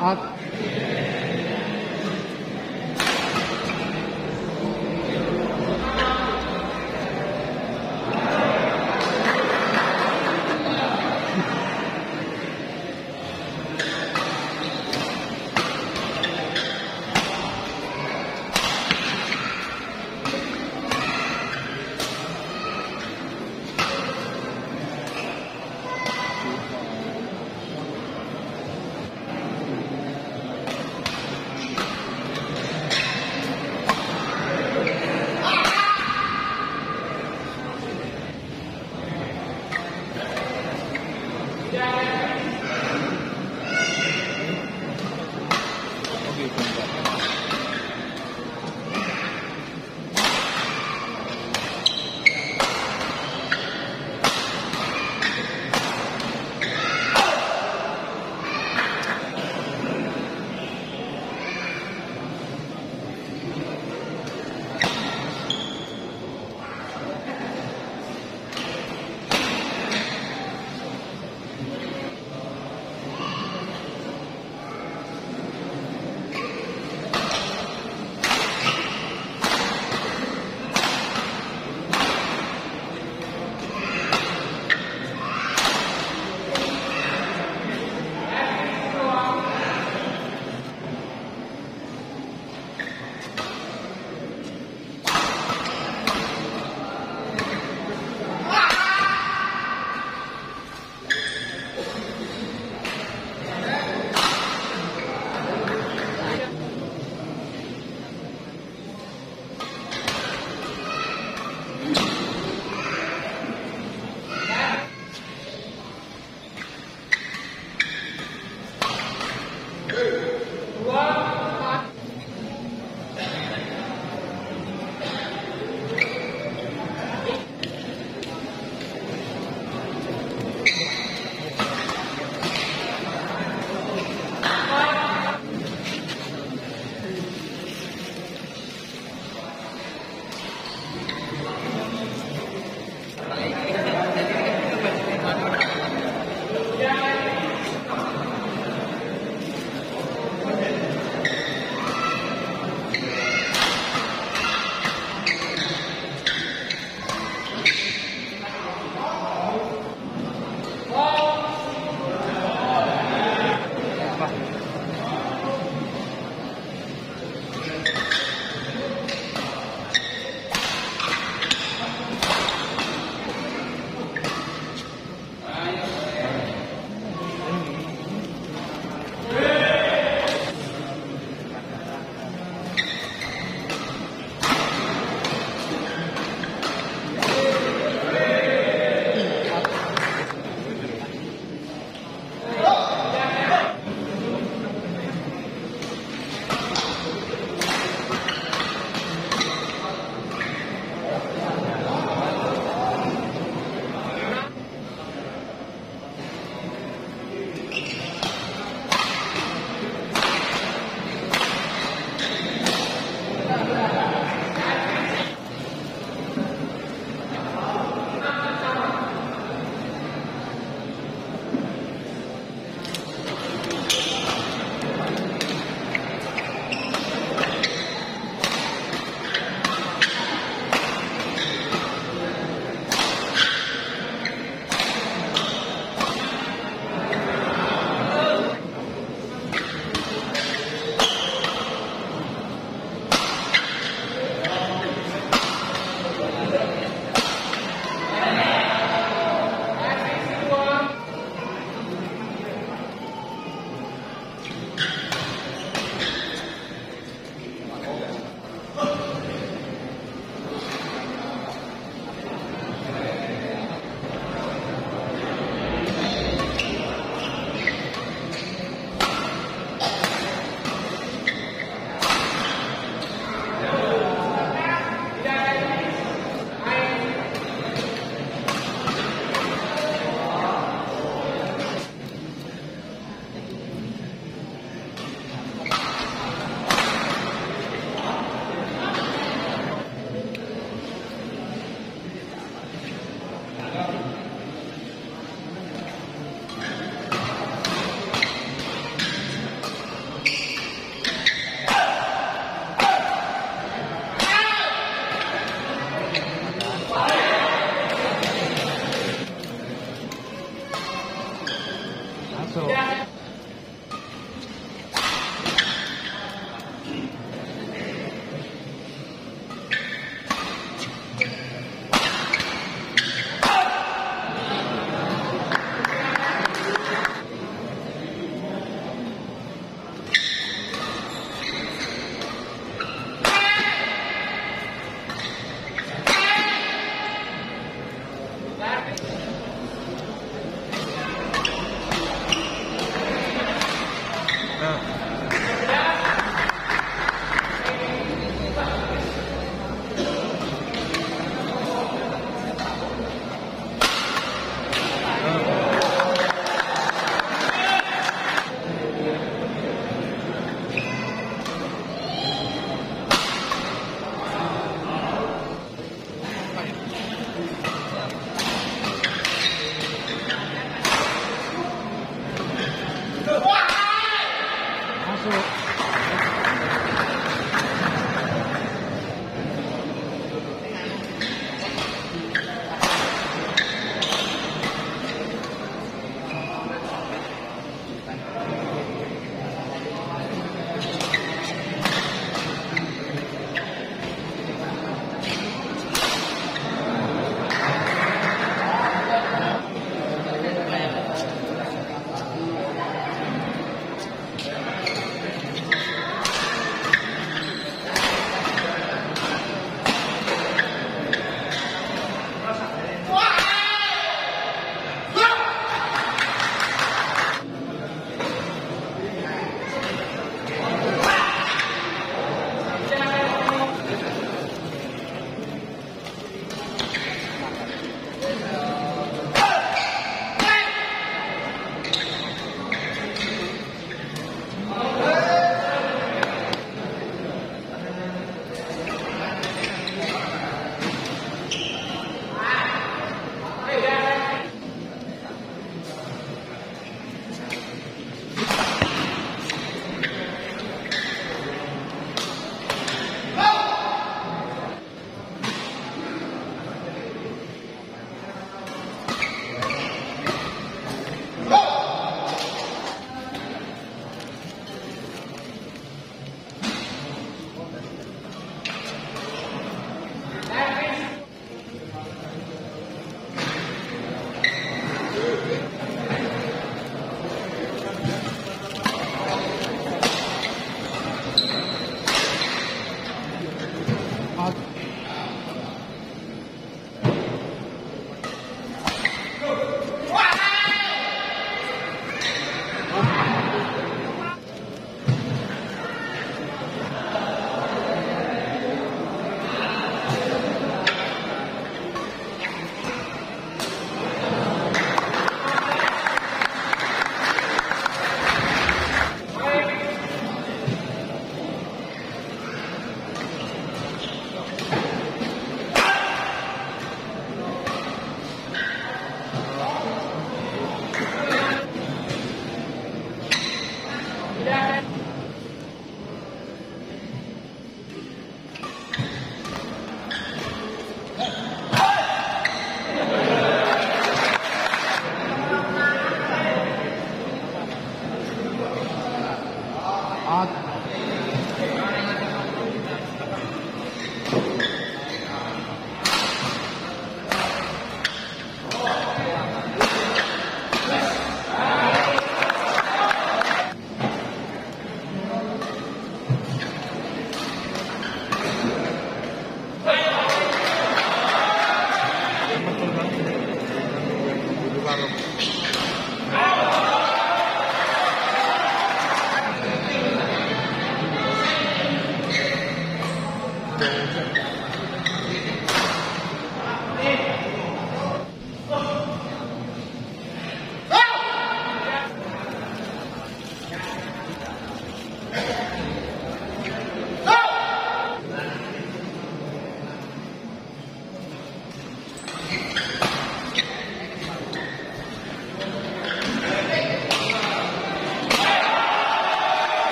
啊。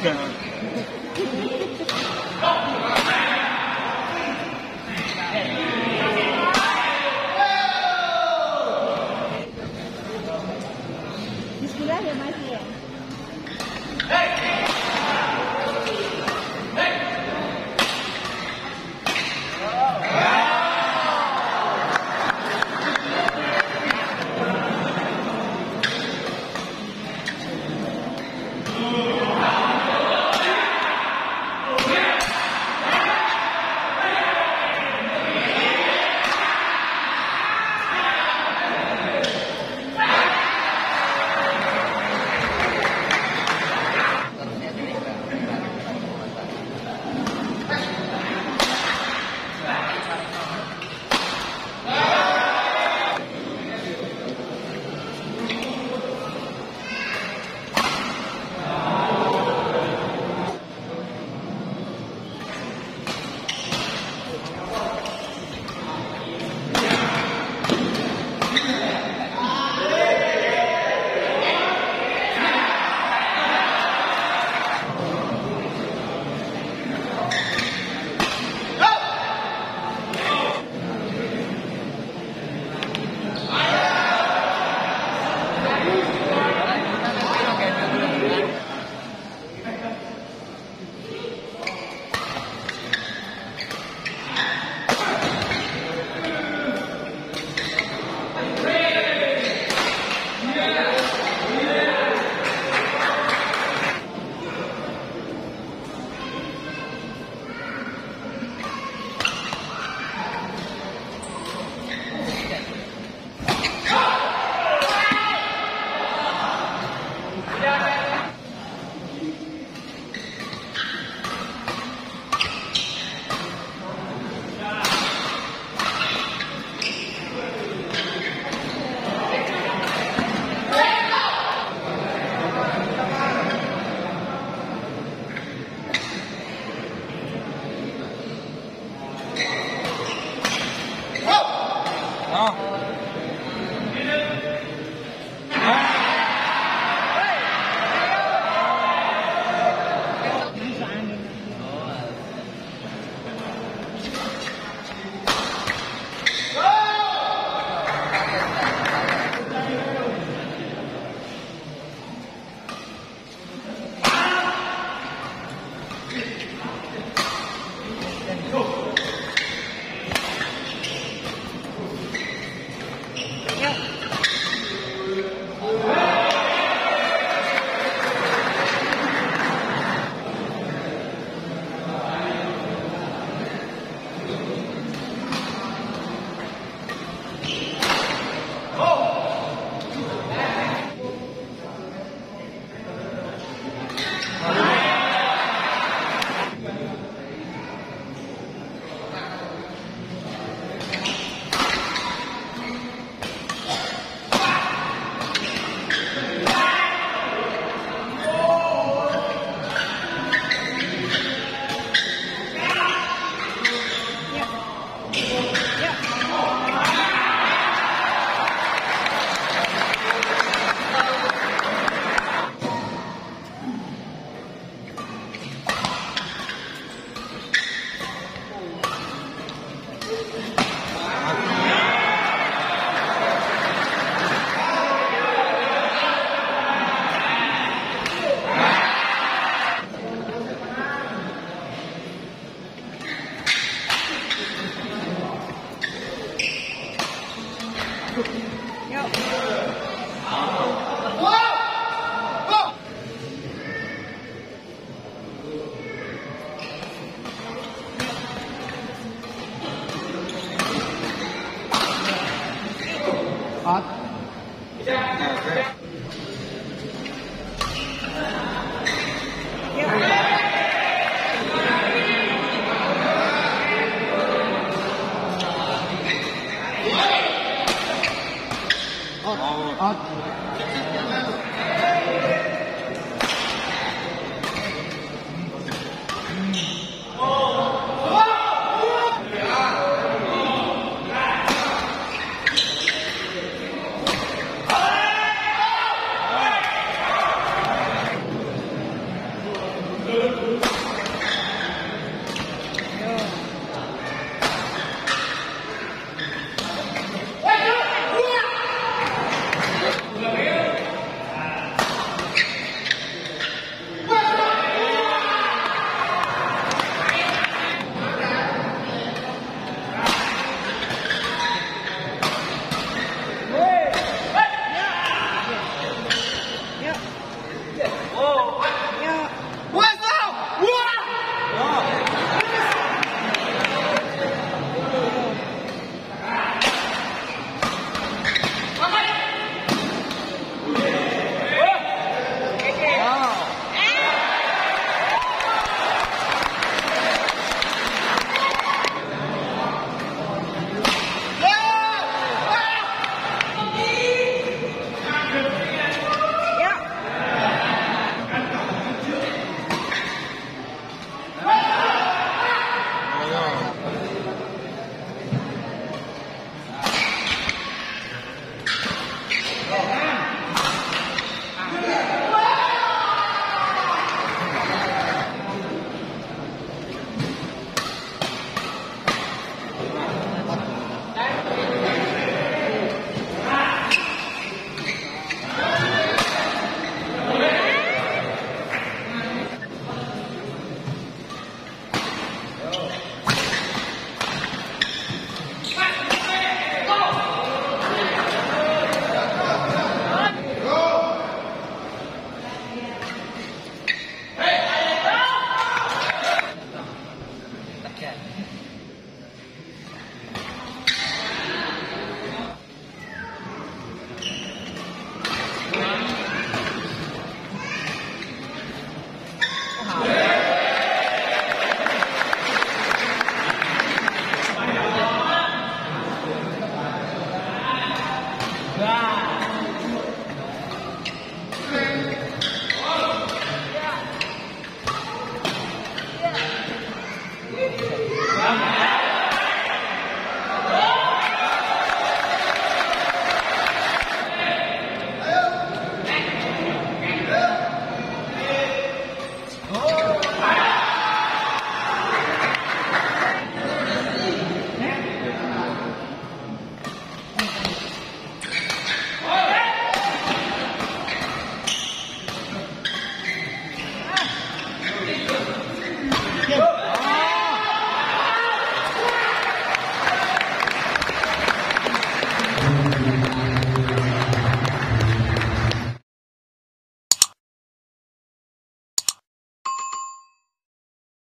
Yeah.